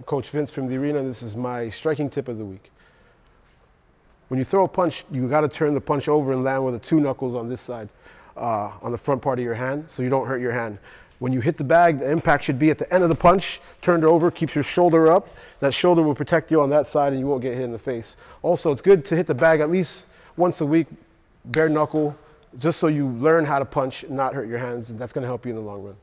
I'm Coach Vince from the arena, this is my striking tip of the week. When you throw a punch, you got to turn the punch over and land with the two knuckles on this side, uh, on the front part of your hand, so you don't hurt your hand. When you hit the bag, the impact should be at the end of the punch, turned over, keeps your shoulder up. That shoulder will protect you on that side and you won't get hit in the face. Also, it's good to hit the bag at least once a week, bare knuckle, just so you learn how to punch not hurt your hands, and that's gonna help you in the long run.